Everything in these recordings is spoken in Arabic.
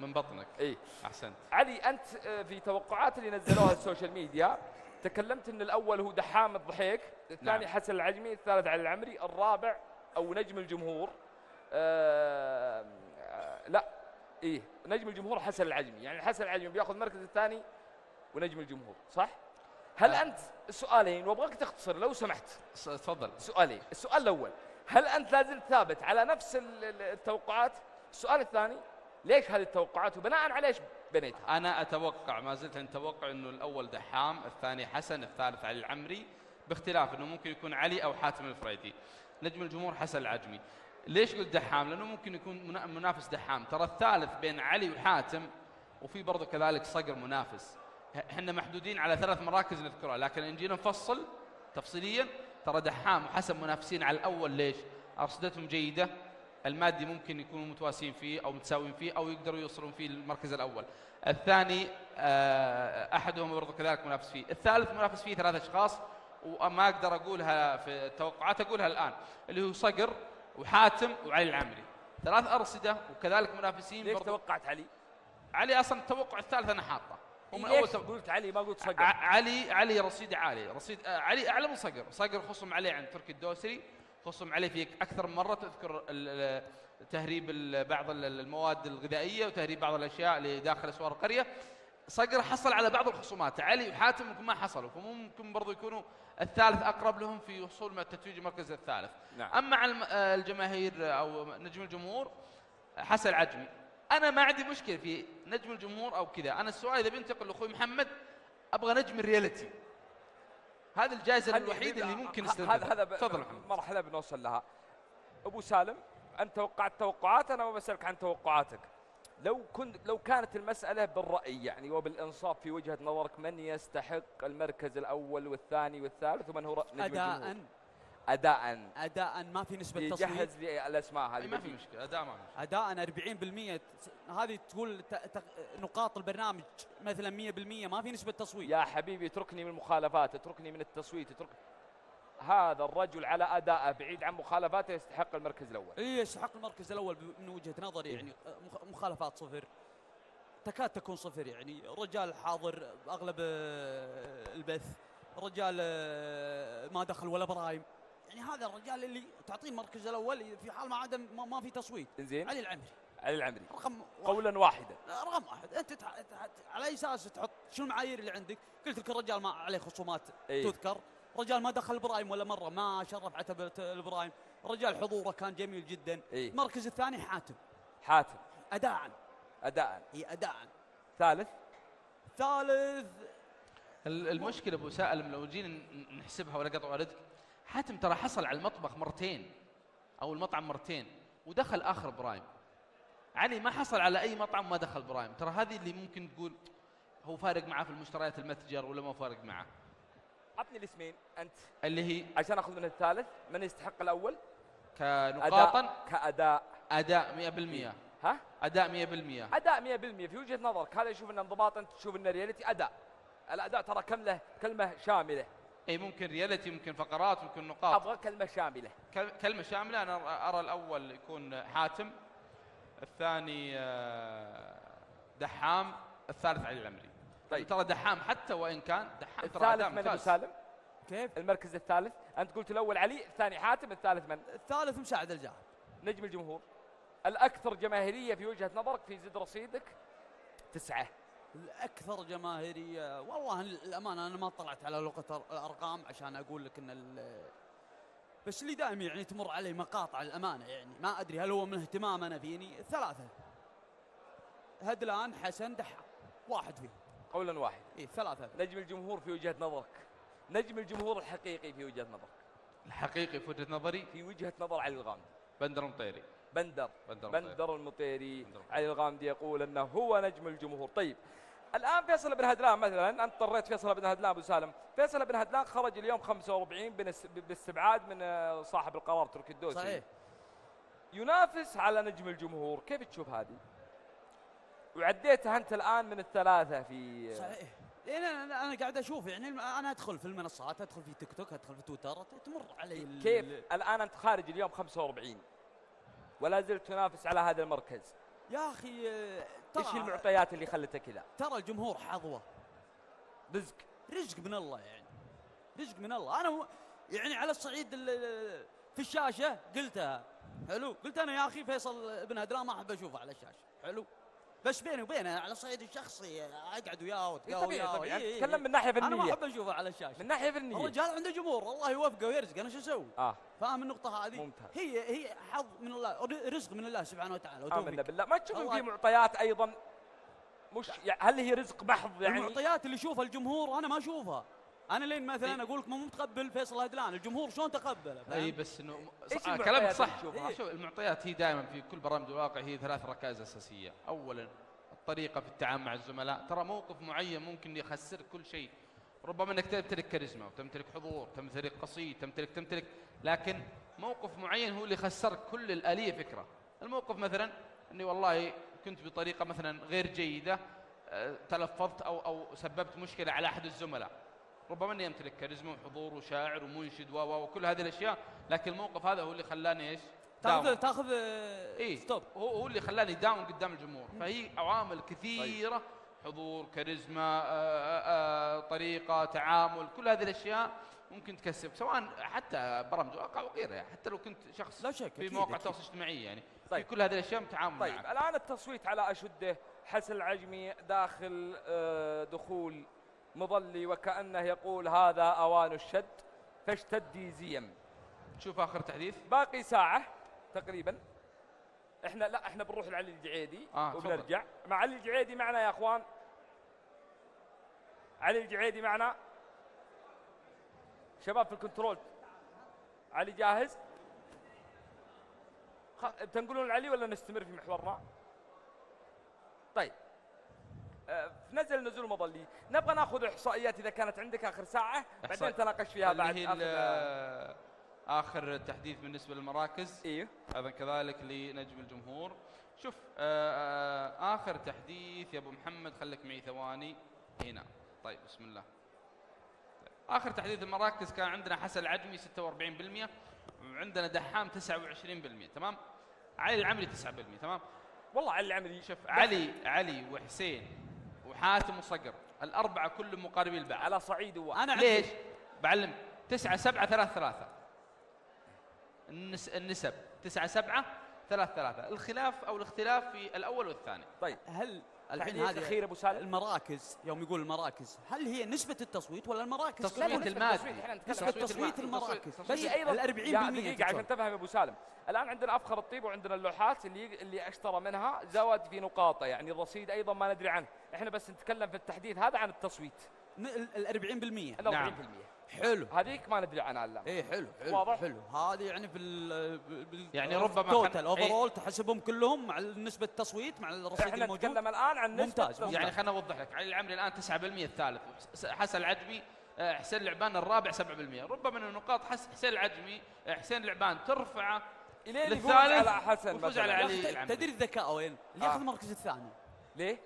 من بطنك. اي أحسنت. علي أنت آه، في توقعات اللي نزلوها ال social media تكلمت إن الأول هو دحام الضحيك الثاني نعم. حسن العجمي الثالث علي العمري الرابع أو نجم الجمهور. آه آه لا إيه نجم الجمهور حسن العجمي. يعني حسن العجمي بيأخذ المركز الثاني ونجم الجمهور صح؟ هل آه. أنت سؤالين وأبغاك تختصر لو سمحت. تفضل. سؤالين السؤال الأول هل أنت لازلت ثابت على نفس ال- ال- التوقعات؟ السؤال الثاني ليش هذه التوقعات وبناء على إيش بنيتها؟ أنا أتوقع ما زلت أتوقع إنه الأول دحام الثاني حسن الثالث علي العمري باختلاف إنه ممكن يكون علي أو حاتم الفريدي. نجم الجمهور حسن العجمي. ليش قلت دحام؟ لأنه ممكن يكون منا- منافس دحام. ترى الثالث بين علي وحاتم وفي برضه كذلك صقر منافس. إحنا محدودين على ثلاث مراكز نذكرها لكن إن جينا نفصل تفصيليا ترى دحام وحسن منافسين على الأول ليش؟ أرصدتهم جيدة. المادي ممكن يكونوا متواسيين فيه أو متساويين فيه أو يقدروا يوصلون فيه للمركز الأول. الثاني آه، أحدهم برضو كذلك منافس فيه. الثالث منافس فيه ثلاث أشخاص وما أقدر أقولها في التوقعات أقولها الآن اللي هو صقر وحاتم وعلي العمري ثلاث أرصدة وكذلك منافسين ليش برضو. توقعت علي؟ علي أصلا التوقع الثالث أنا حاطه. من ليش أول قلت علي؟ ما قلت صقر؟ علي علي رصيد عالي. رصيد آه، علي أعلى من صقر. صقر خصم عليه عن تركي الدوسري. خصم عليه في أكثر من مرة تذكر تهريب بعض ال- المواد الغذائية وتهريب بعض الأشياء اللي داخل أسوار القرية. صقر حصل على بعض الخصومات. علي وحاتم ممكن ما حصلوا فممكن برضو يكونوا الثالث أقرب لهم في وصول تتويج المركز الثالث. نعم. أما الم- آه، الجماهير أو نجم الجمهور حسن العجمي. أنا ما عندي مشكلة في نجم الجمهور أو كذا. أنا السؤال إذا بينتقل لأخوي محمد أبغى نجم الرياليتي. هذه الجائزة الوحيدة اللي ممكن نستنفذها هذا هذا تفضل مرحلة بنوصل لها. أبو سالم أنت توقعت توقعات أنا بسألك عن توقعاتك. لو كنت لو كانت المسألة بالرأي يعني وبالإنصاف في وجهة نظرك من يستحق المركز الأول والثاني والثالث ومن هو نجم اداء اداء اداء ما في نسبة تصويت يجهز لي الاسماء هذه ما في. مشكلة. أداء ما في اداء 40% هذه تقول نقاط البرنامج مثلا 100% ما في نسبة تصويت. يا حبيبي اتركني من المخالفات اتركني من التصويت اترك. هذا الرجل على ادائه بعيد عن مخالفاته يستحق المركز الأول. إي يستحق المركز الأول من وجهة نظري يعني مخ- مخالفات صفر. تكاد تكون صفر يعني. الرجال حاضر أغلب آه، البث. الرجال آه، ما دخل ولا برايم. يعني هذا الرجال اللي تعطيه المركز الأول في حال ما عدم ما, ما في تصويت. زين علي العمري. علي العمري. رقم واحد. قولا واحدا. رقم واحد. أنت تح... تح... على أي أساس تحط شو المعايير اللي عندك؟ قلت لك الرجال ما عليه خصومات إيه. تذكر، رجال ما دخل ال prime ولا مرة ما شرف عتبة ال prime، الرجال حضوره كان جميل جدا، إيه. المركز الثاني حاتم. حاتم. اداء اداء اي اداء ثالث. ثالث. ال- المشكلة أبو سالم لو جينا ن- نحسبها ولا قطع والدك حاتم ترى حصل على المطبخ مرتين أو المطعم مرتين ودخل آخر prime. علي ما حصل على أي مطعم ما دخل prime. ترى هذه اللي ممكن تقول هو فارق معاه في المشتريات المتجر ولا ما فارق معاه؟ عطني الاسمين أنت. اللي هي؟ عشان أخذ من الثالث من يستحق الأول؟ كنقاطا؟ أداء كأداء. أداء 100% ها؟ أداء 100% أداء 100% في وجهة نظرك هذا يشوف إنه انضباط؟ أنت تشوف إنه reality؟ أداء. الأداء ترى كلمة كلمة شاملة. أي ممكن رياليتي ممكن فقرات ممكن نقاط. أبغى كلمة شاملة. كل- كلمة شاملة. أنا أرى الأول يكون حاتم الثاني آه، دحام الثالث علي العمري. طيب. ترى دحام حتى وإن كان دحام ترى الثالث من أبو سالم. كيف؟ المركز الثالث. أنت قلت الأول علي الثاني حاتم الثالث من؟ الثالث مساعد الجاهل نجم الجمهور. الأكثر جماهيرية في وجهة نظرك في زد رصيدك تسعة. الأكثر جماهيرية. والله الامانه أنا ما طلعت على لغه الأرقام عشان أقول لك إن ال- بس اللي دائما يعني تمر علي مقاطع الأمانة يعني. ما أدري هل هو من اهتمامنا فيني. الثلاثه هدلان حسن دحام واحد فيهم. قولا واحد. اي ثلاثة. نجم الجمهور في وجهة نظرك. نجم الجمهور الحقيقي في وجهة نظرك. الحقيقي في وجهة نظري في وجهة نظر علي الغامدي. بندر مطيري. بندر. بندر مطيري. بندر المطيري. بندر المطيري. علي الغامدي يقول إنه هو نجم الجمهور. طيب الآن فيصل بن هدلان مثلا أنت طريت فيصل بن هدلان أبو سالم. فيصل بن هدلان خرج اليوم 45 بنس- باستبعاد من آه، صاحب القرار تركي الدوسري صحيح. ينافس على نجم الجمهور. كيف تشوف هذه؟ وعديتها أنت الآن من الثلاثة في صحيح. لأن أنا أنا قاعد أشوف يعني أنا أدخل في المنصات أدخل في تيك توك أدخل في تويتر تمر علي كيف؟ الآن أنت خارج اليوم 45 ولا زلت تنافس على هذا المركز. يا أخي آه، إيش ترى المعطيات اللي خلته كذا؟ ترى الجمهور حظوة. رزق. رزق من الله يعني. رزق من الله. أنا يعني على الصعيد ال- ال- في الشاشة قلتها. حلو؟ قلت أنا يا أخي فيصل بن هدران ما أحب أشوفه على الشاشة. حلو؟ بس بيني وبينه على الصعيد الشخصي أقعد وياه إيه واتقهوى طبيعي وياه إيه، إيه. من ناحية أنا ما فنية أحب أشوفه على الشاشة من ناحية فنية الرجال عنده جمهور الله يوفقه ويرزقه أنا شو أسوي؟ آه فاهم النقطة هذه؟ ممتاز. هي هي حظ من الله رزق من الله سبحانه وتعالى امنا. بالله ما تشوف في معطيات أيضا مش يعني هل هي رزق محض يعني المعطيات اللي يشوفها الجمهور أنا ما أشوفها أنا لين مثلا أقول لك مو متقبل فيصل هدلان الجمهور شلون تقبله؟ اي بس إنه إيش صح- المعطيات كلامك صح؟ إيه، شوف المعطيات هي دائما في كل برامج الواقع هي ثلاث ركائز أساسية، اولا الطريقة في التعامل مع الزملاء، ترى موقف معين ممكن يخسر كل شيء. ربما إنك تمتلك كاريزما وتمتلك حضور، تمتلك قصيد، تمتلك تمتلك، لكن موقف معين هو اللي خسر كل الآلية فكرة. الموقف مثلا إني والله كنت بطريقة مثلا غير جيدة آه، تلفظت أو أو سببت مشكلة على أحد الزملاء. ربما أني أمتلك كاريزما وحضور وشاعر ومنشد و و وكل هذه الأشياء لكن الموقف هذا هو اللي خلاني إيش؟ تاخذ down. تأخذ اي stop هو هو اللي خلاني down قدام الجمهور فهي عوامل كثيرة حضور كاريزما آآ آآ طريقة تعامل كل هذه الأشياء ممكن تكسب سواء حتى برامج واقع وغيرها حتى لو كنت شخص لا شك في مواقع. التواصل الاجتماعي يعني طيب. في كل هذه الأشياء متعامل طيب معك. الآن التصويت على أشده حسن العجمي داخل آه، دخول مظلي وكأنه يقول هذا أوان الشد فاشتدي زيم. تشوف آخر تحديث. باقي ساعة تقريبا. إحنا لا إحنا بنروح لعلي الجعيدي آه،. وبنرجع. مع علي الجعيدي معنا يا أخوان. علي الجعيدي معنا. شباب في الكنترول. علي جاهز؟ خ... تنقلون علي ولا نستمر في محورنا؟ طيب. نزل نزول مظلي نبغى ناخذ احصائيات إذا كانت عندك آخر ساعة بعدين نتناقش فيها بعد هي آخر- ال- آخر تحديث بالنسبة للمراكز. أيوه أيضا كذلك لنجم الجمهور. شوف آه، آه، آخر تحديث يا أبو محمد خليك معي ثواني. هنا. طيب بسم الله. طيب. آخر تحديث المراكز كان عندنا حسن العجمي 46% وعندنا دحام 29% تمام؟ علي العمري 9% تمام؟ والله علي العمري شوف علي علي وحسين وحاتم وصقر. الأربعة كلهم مقاربين لبعض. على صعيد واحد. عندي ليش؟ بعلم. 9 7 3 3 النس النسب. 9 7 3 3 الخلاف أو الاختلاف في الأول والثاني. طيب هل الحين هذه الاخير أبو سالم؟ المراكز يوم يقول المراكز هل هي نسبة التصويت ولا المراكز؟ تصويت المادي. عن تصويت. المراكز. بس أيضا ال 40% يا دقيقة عشان. تفهم أبو سالم. الآن عندنا أفخر الطيب وعندنا اللوحات اللي اللي اشترى منها زود في نقاطة يعني الرصيد أيضا ما ندري عنه. إحنا بس نتكلم في التحديث هذا عن التصويت. ال ال 40% ال 40% نعم. حلو هذيك ما ندري عنها الا إيه حلو حلو واضح؟ حلو هذه يعني في ال بال- يعني ربما توتال خل- اوفرول تحسبهم كلهم مع نسبة التصويت مع الرصيد إحنا الموجود نتكلم الآن عن نسبة ممتاز، التصويت. ممتاز. يعني خلينا نوضح لك علي العمري الآن 9% الثالث حسن العجمي آه، حسين العبان الرابع 7% ربما ان نقاط حس حسين العجمي آه، حسين العبان ترفعه الين يفوز للثالث على حسن ويفوز مثلاً. على علي. تدري الذكاء وين؟ اللي آه. ياخذ المركز الثاني ليه؟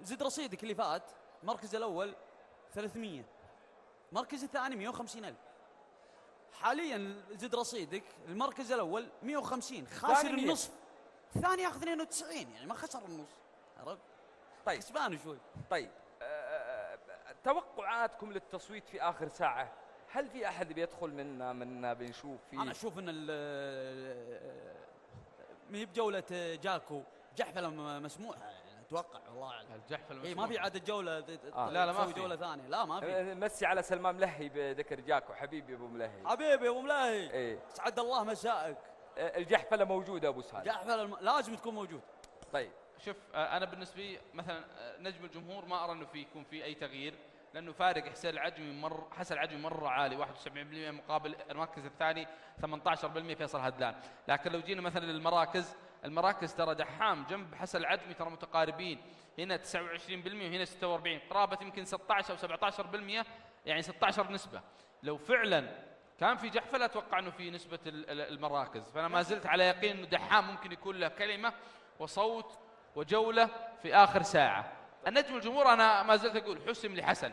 زد رصيدك اللي فات المركز الأول 300 المركز الثاني 150 ألف. حاليا زد رصيدك المركز الأول 150 خاسر. النصف. الثاني ياخذ 92 يعني ما خسر النص عرفت؟ طيب. كسبان شوي. طيب. آه، توقعاتكم للتصويت في آخر ساعة هل في أحد بيدخل منا منا بنشوف في أنا أشوف إن ال ما هي بجولة جاكو جحفلة مسموحة. أتوقع والله أعلم. الجحفل اي ما في عاده جولة ت- ت- آه. لا، لا، ما تسوي في. جولة ثانية. لا ما في. مسي على سلمان ملهي بذكر جاكو حبيبي أبو ملهي. حبيبي أبو ملاهي إيه. سعد الله مسائك الجحفله موجوده أبو سالم. جحفله الم... لازم تكون موجود. طيب. شوف آه، أنا بالنسبة لي مثلا آه، نجم الجمهور ما أرى إنه في يكون في أي تغيير لأنه فارق حسين العجمي مر حسن العجمي مرة عالي 71% مقابل المركز الثاني 18% فيصل هدلان لكن لو جينا مثلا للمراكز المراكز ترى دحام جنب حسن العجمي ترى متقاربين. هنا 29% وهنا 46 قرابة يمكن 16 أو 17% يعني 16 نسبة. لو فعلا كان في جحفل أتوقع إنه في نسبة ال- ال- المراكز. فأنا ما زلت على يقين إنه دحام ممكن يكون له كلمة وصوت وجولة في آخر ساعة. النجم الجمهور أنا ما زلت أقول حسم لحسن.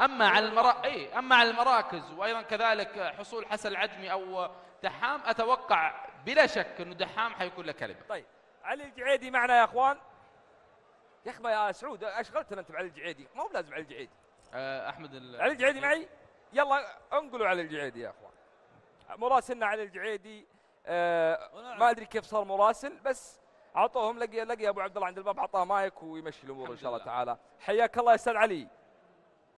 أما على المرا اي أما على المراكز وأيضا كذلك حصول حسن العجمي أو دحام أتوقع بلا شك إنه دحام حيكون له كلمة. طيب علي الجعيدي معنا يا أخوان. يا أخي يا سعود أشغلتنا أنت بعلي الجعيدي؟ ما هو بلازم علي الجعيدي. آه، أحمد ال- علي الجعيدي معي؟ يلا انقلوا علي الجعيدي يا أخوان. مراسلنا علي الجعيدي آه. ما أدري كيف صار مراسل بس أعطوهم لقي لقي أبو عبد الله عند الباب أعطاه مايك ويمشي الأمور إن شاء الله لله. تعالى. حياك الله يا أستاذ علي.